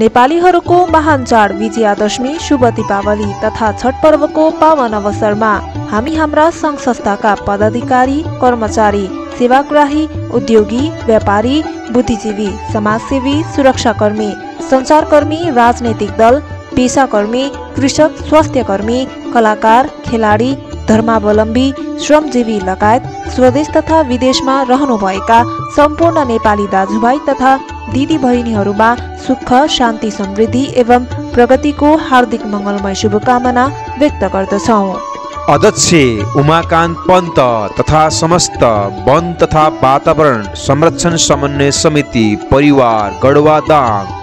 नेपालीहरूको महान चाड विजयादशमी शुभ दीपावली तथा छठ पर्वको पावन अवसरमा हामी हाम्रा सङ्घ संस्थाका पदाधिकारी कर्मचारी सेवाग्राही उद्योगी व्यापारी बुद्धिजीवी समाजसेवी सुरक्षाकर्मी सञ्चारकर्मी राजनैतिक दल पेसाकर्मी कृषक स्वास्थ्यकर्मी कलाकार खेलाडी धर्मावलम्बी श्रमजीवी लगायत स्वदेश तथा विदेशमा रहनुभएका सम्पूर्ण नेपाली दाजुभाइ तथा दिदीबहिनीहरूमा सुख शान्ति समृद्धि एवं प्रगतिको हार्दिक मङ्गलमय शुभकामना व्यक्त गर्दछौँ। अध्यक्ष उमाकान्त पन्त तथा समस्त वन तथा वातावरण संरक्षण समन्वय समिति परिवार गढवा दाङ